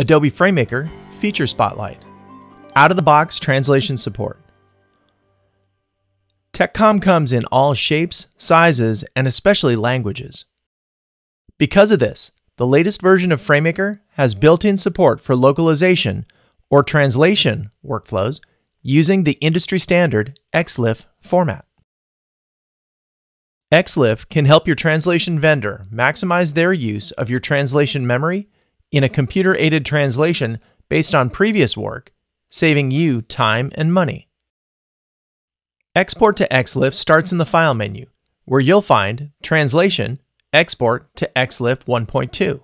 Adobe FrameMaker Feature Spotlight Out of the box translation support. TechCom comes in all shapes, sizes, and especially languages. Because of this, the latest version of FrameMaker has built in support for localization or translation workflows using the industry standard XLIFF format. XLIFF can help your translation vendor maximize their use of your translation memory in a computer aided translation based on previous work, saving you time and money. Export to XLIFF starts in the File menu, where you'll find Translation, Export to XLIFF 1.2.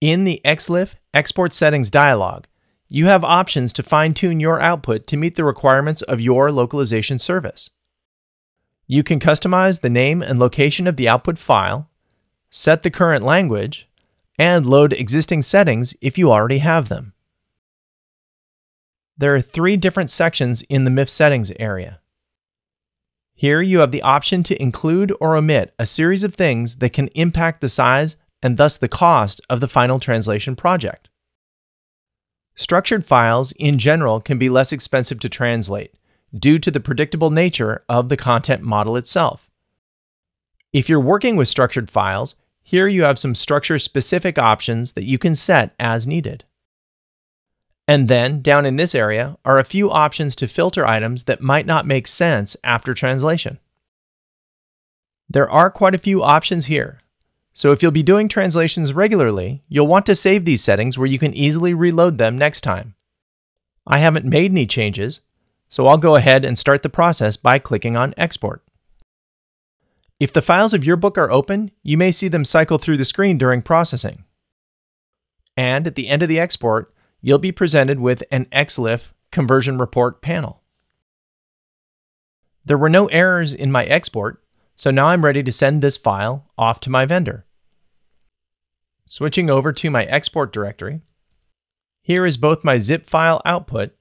In the XLIFF Export Settings dialog, you have options to fine tune your output to meet the requirements of your localization service. You can customize the name and location of the output file, set the current language, and load existing settings if you already have them. There are three different sections in the MIF settings area. Here you have the option to include or omit a series of things that can impact the size and thus the cost of the final translation project. Structured files in general can be less expensive to translate due to the predictable nature of the content model itself. If you're working with structured files, here you have some structure specific options that you can set as needed. And then, down in this area, are a few options to filter items that might not make sense after translation. There are quite a few options here, so if you'll be doing translations regularly, you'll want to save these settings where you can easily reload them next time. I haven't made any changes, so I'll go ahead and start the process by clicking on Export. If the files of your book are open, you may see them cycle through the screen during processing. And at the end of the export, you'll be presented with an XLIFF conversion report panel. There were no errors in my export, so now I'm ready to send this file off to my vendor. Switching over to my export directory, here is both my zip file output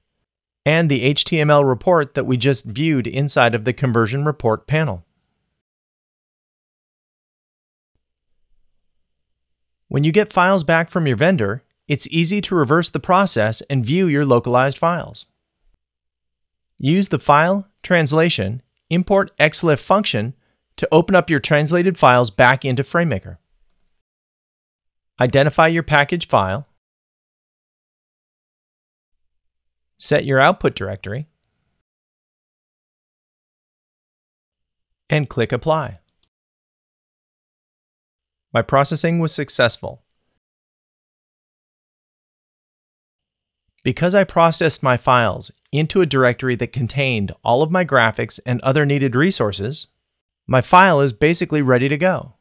and the HTML report that we just viewed inside of the conversion report panel. When you get files back from your vendor, it's easy to reverse the process and view your localized files. Use the File, Translation, Import XLIFF function to open up your translated files back into FrameMaker. Identify your package file, set your output directory, and click Apply. My processing was successful. Because I processed my files into a directory that contained all of my graphics and other needed resources, my file is basically ready to go.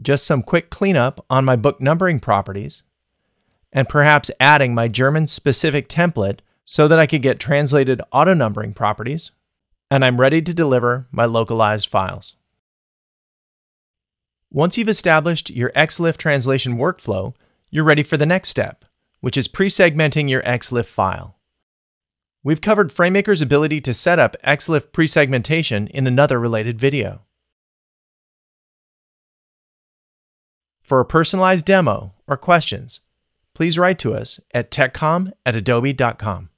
Just some quick cleanup on my book numbering properties, and perhaps adding my German specific template so that I could get translated auto numbering properties, and I'm ready to deliver my localized files. Once you've established your XLIFF translation workflow, you're ready for the next step, which is pre-segmenting your XLIFF file. We've covered FrameMaker's ability to set up XLIFF pre-segmentation in another related video. For a personalized demo or questions, please write to us at techcom at adobe.com.